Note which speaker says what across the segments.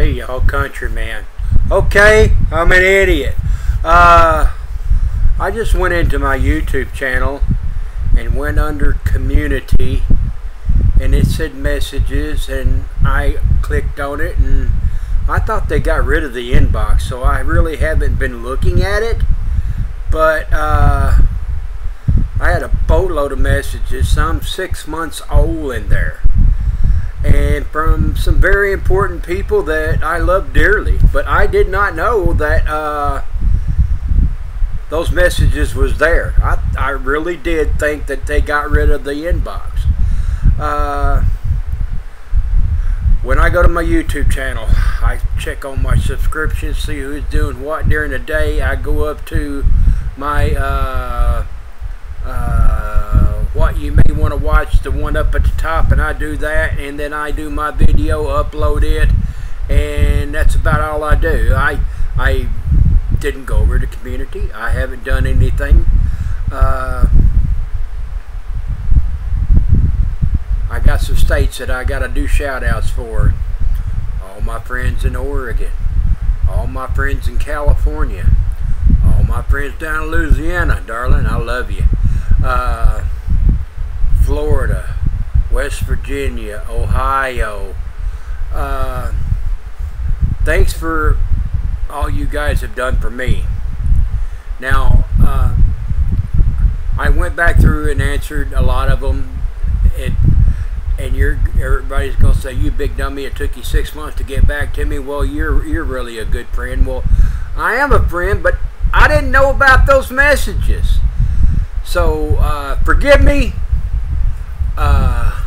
Speaker 1: Hey y'all Contreeman. Okay, I'm an idiot. Uh, I just went into my YouTube channel and went under community and it said messages and I clicked on it and I thought they got rid of the inbox so I really haven't been looking at it but uh, I had a boatload of messages some six months old in there and from some very important people that I love dearly. But I did not know that uh, those messages was there. I, I really did think that they got rid of the inbox. Uh, when I go to my YouTube channel, I check on my subscriptions, see who's doing what during the day. I go up to my uh, you may want to watch, the one up at the top, and I do that, and then I do my video, upload it, and that's about all I do. I I didn't go over to community. I haven't done anything. Uh, I got some states that I got to do shout outs for. All my friends in Oregon, all my friends in California, all my friends down in Louisiana, darling, I love you. Uh, Florida, West Virginia, Ohio. Uh, thanks for all you guys have done for me. Now, uh, I went back through and answered a lot of them. It, and you're everybody's gonna say you big dummy. It took you six months to get back to me. Well, you're you're really a good friend. Well, I am a friend, but I didn't know about those messages. So uh, forgive me. Uh,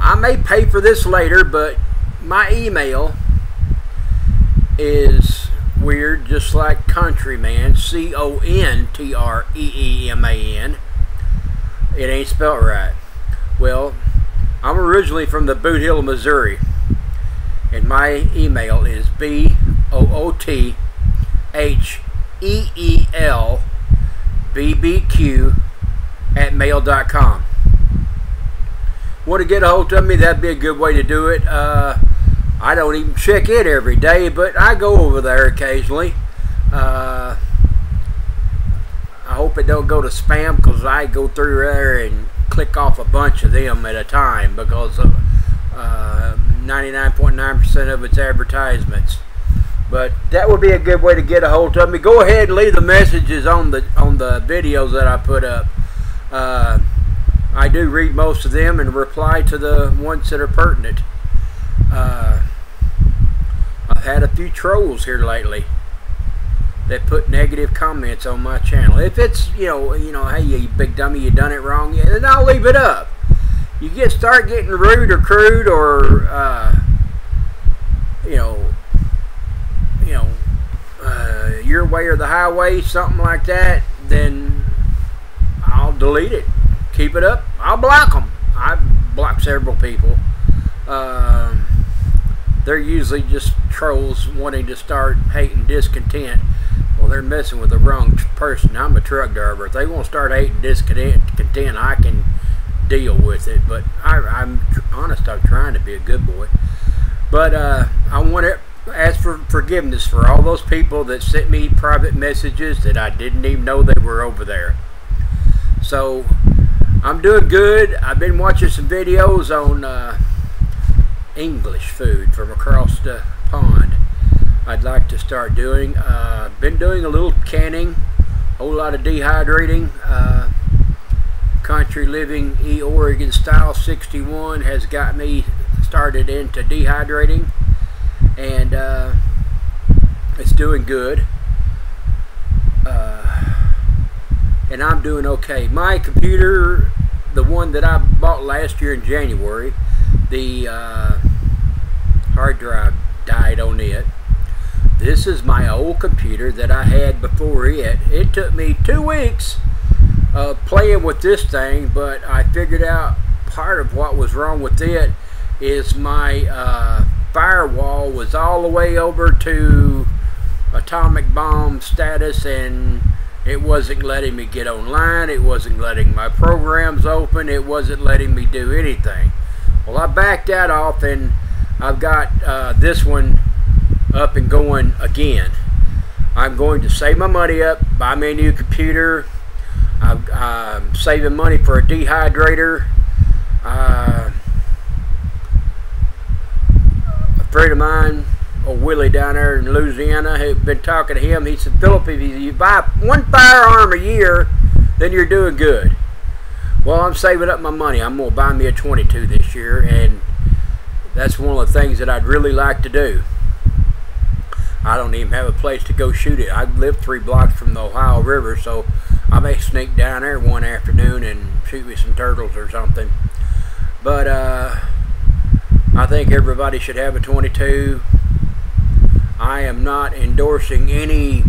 Speaker 1: I may pay for this later, but my email is weird, just like Contreeman, C O N T R E E M A N. It ain't spelled right. Well, I'm originally from the Bootheel, Missouri, and my email is B O O T H E E L B B Q at mail.com. Want to get a hold of me? That'd be a good way to do it. Uh, I don't even check it every day, but I go over there occasionally. Uh, I hope it don't go to spam because I go through there and click off a bunch of them at a time because 99.9% uh, of it's advertisements. But that would be a good way to get a hold of me. Go ahead and leave the messages on the on the videos that I put up. Uh, I do read most of them and reply to the ones that are pertinent. Uh, I've had a few trolls here lately that put negative comments on my channel. If it's, you know, you know, hey, you big dummy, you done it wrong, then I'll leave it up. You get start getting rude or crude or, uh, you know, you know, uh, your way or the highway, something like that, then delete it. Keep it up. I'll block them. I block several people. Um, they're usually just trolls wanting to start hating discontent. Well, they're messing with the wrong person. I'm a truck driver. If they want to start hating discontent, I can deal with it. But I, am honest. I'm trying to be a good boy. But uh, I want to ask for forgiveness for all those people that sent me private messages that I didn't even know they were over there. So I'm doing good. I've been watching some videos on uh, English food from across the pond. I'd like to start doing. Uh, been doing a little canning, a whole lot of dehydrating. Uh, country living E Oregon style 61 has got me started into dehydrating and uh, it's doing good. Uh, and I'm doing okay. My computer, the one that I bought last year in January, the uh, hard drive died on it. This is my old computer that I had before it. It took me two weeks of playing with this thing, but I figured out part of what was wrong with it is my uh, firewall was all the way over to atomic bomb status and it wasn't letting me get online. It wasn't letting my programs open. It wasn't letting me do anything. Well, I backed that off and I've got uh, this one up and going again. I'm going to save my money up, buy me a new computer. I'm, I'm saving money for a dehydrator. Uh, a friend of mine, old Willie down there in Louisiana, had been talking to him. He said, Philip, if you buy one firearm a year, then you're doing good. Well, I'm saving up my money. I'm going to buy me a 22 this year, and that's one of the things that I'd really like to do. I don't even have a place to go shoot it. I live three blocks from the Ohio River, so I may sneak down there one afternoon and shoot me some turtles or something. But uh, I think everybody should have a 22. I am not endorsing any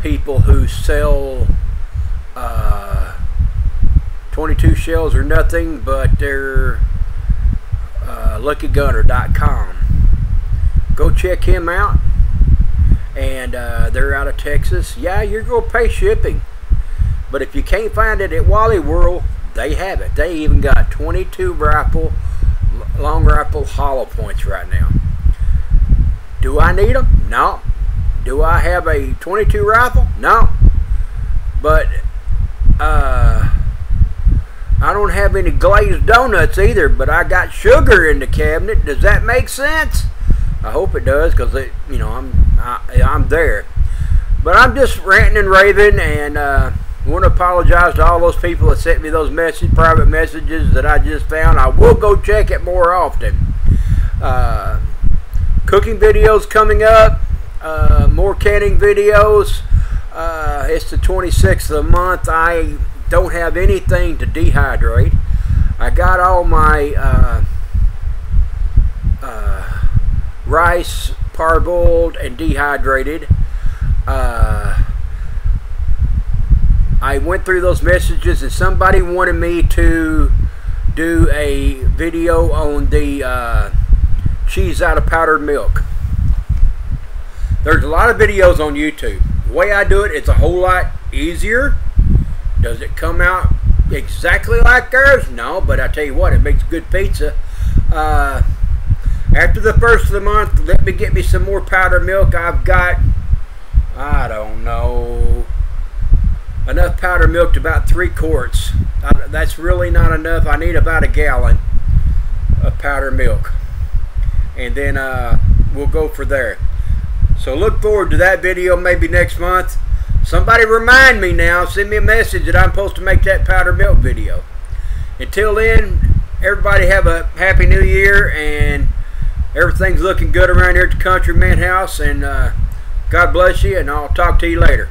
Speaker 1: people who sell uh, 22 shells or nothing, but they're uh, luckygunner.com. Go check him out. And uh, they're out of Texas. Yeah, you're going to pay shipping. But if you can't find it at Wally World, they have it. They even got 22 rifle, long rifle hollow points right now. Do I need them? No. Do I have a 22 rifle? No. But uh, I don't have any glazed donuts either, but I got sugar in the cabinet. Does that make sense? I hope it does because it, you know I'm I, I'm there. But I'm just ranting and raving, and uh, want to apologize to all those people that sent me those message private messages that I just found. I will go check it more often. Uh, cooking videos coming up. Uh, more canning videos. Uh, it's the 26th of the month. I don't have anything to dehydrate. I got all my uh, uh, rice parboiled and dehydrated. Uh, I went through those messages and somebody wanted me to do a video on the uh, cheese out of powdered milk. There's a lot of videos on YouTube. The way I do it, it's a whole lot easier. Does it come out exactly like theirs? No, but I tell you what, it makes good pizza. Uh, after the first of the month, let me get me some more powdered milk. I've got, I don't know, enough powdered milk to about three quarts. That's really not enough. I need about a gallon of powdered milk. And then uh, we'll go for there. So look forward to that video maybe next month. Somebody remind me now, send me a message that I'm supposed to make that powder milk video. Until then, everybody have a happy new year and everything's looking good around here at the Country Man House and uh, God bless you and I'll talk to you later.